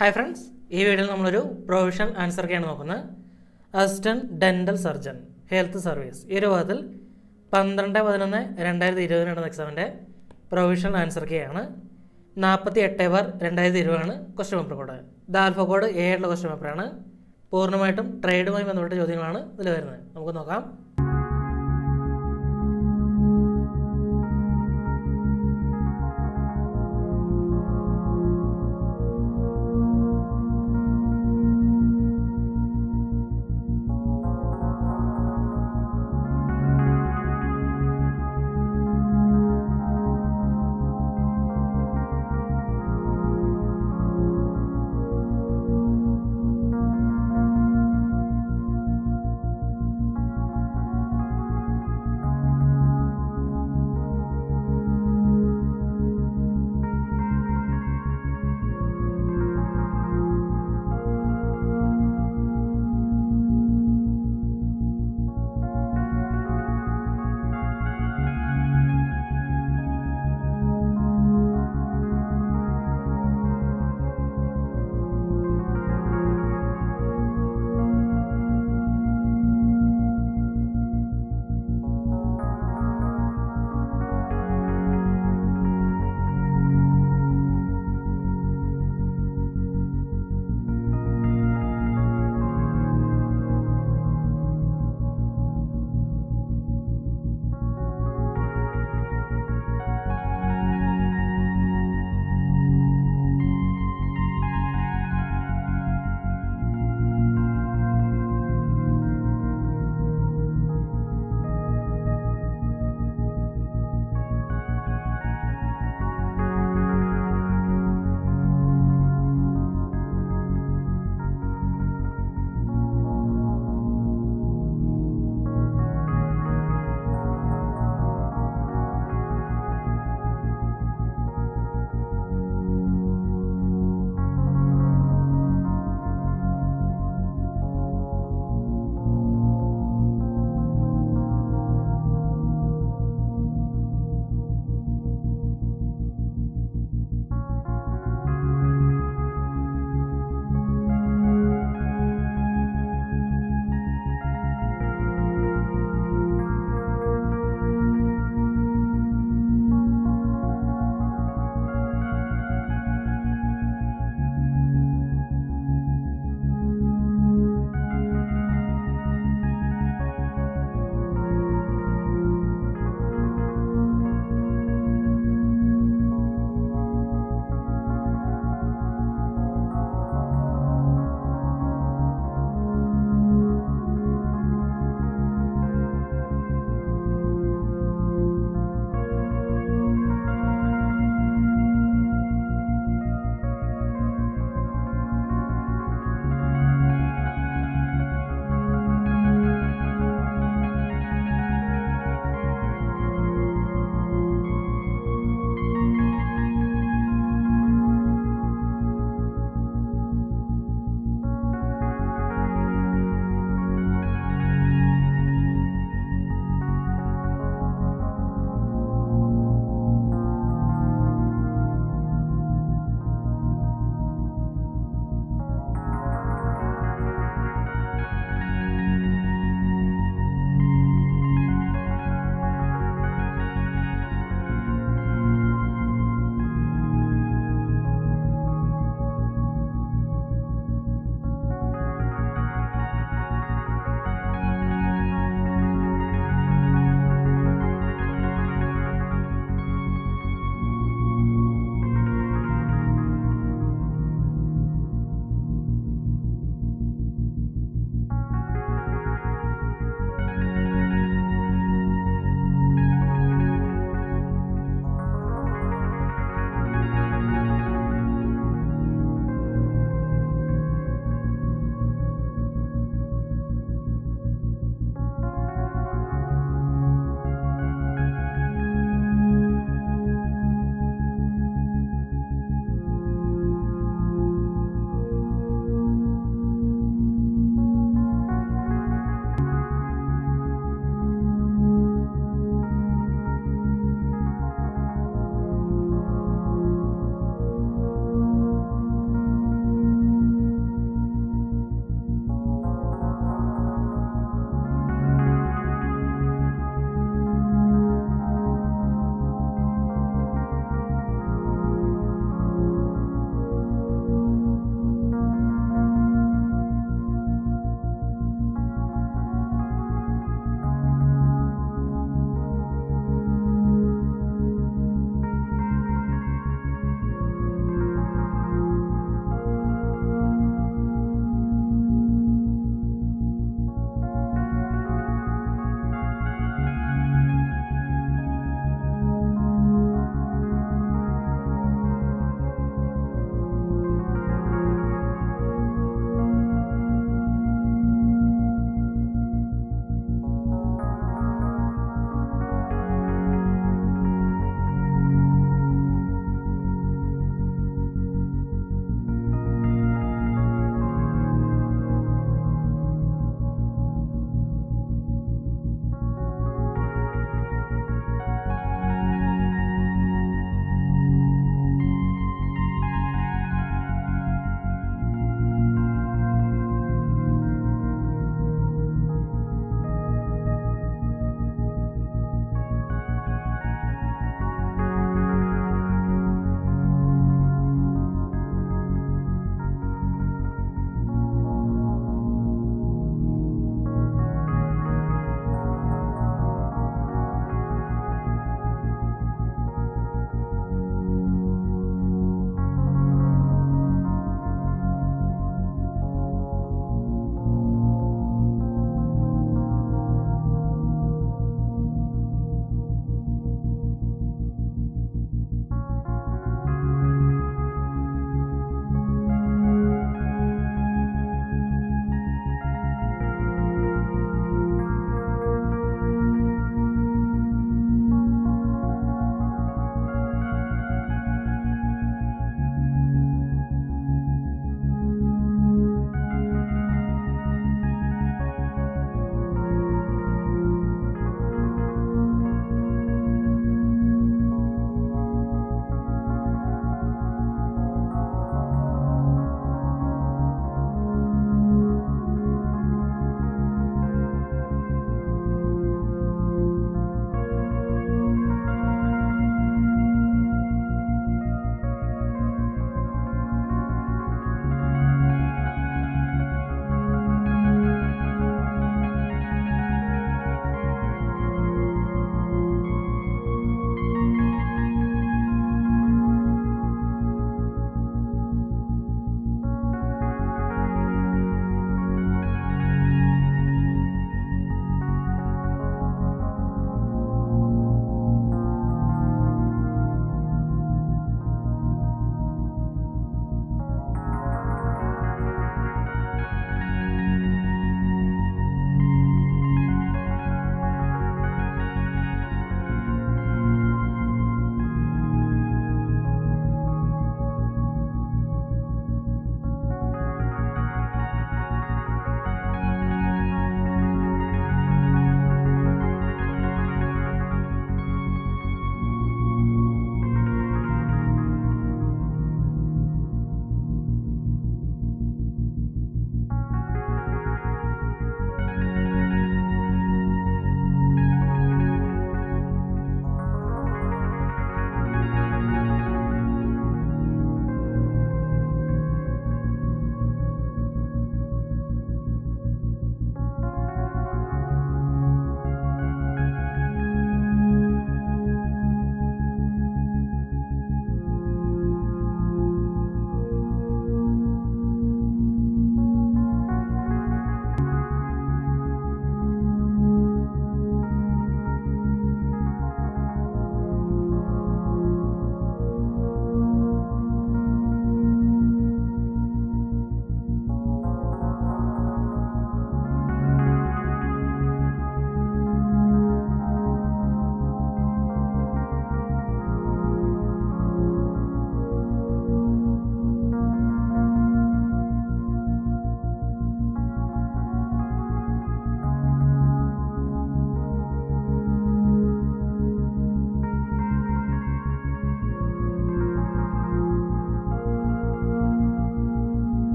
Hi friends ഈ വീഡിയോയിൽ നമ്മളൊരു പ്രൊവിഷണൽ ആൻസറൊക്കെയാണ് നോക്കുന്നത്. Assistant dental surgeon health service ഈ ഒരു ഭാഗത്തിൽ പന്ത്രണ്ട് പതിനൊന്ന് രണ്ടായിരത്തി ഇരുപതിന് നടന്ന എക്സാമിന്റെ പ്രൊവിഷണൽ ആൻസറൊക്കെയാണ് നാൽപ്പത്തി എട്ട് ബാർ രണ്ടായിരത്തി ഇരുപതാണ് ക്വസ്റ്റ്യൻ പേപ്പർ കോഡ് ഇത് ആൽഫ കോഡ് എ ആയിട്ടുള്ള ക്വസ്റ്റ്യൻ പേപ്പറാണ് പൂർണമായിട്ടും ട്രേഡുമായി ബന്ധപ്പെട്ട ചോദ്യങ്ങളാണ് ഇതിൽ വരുന്നത്. നമുക്ക് നോക്കാം.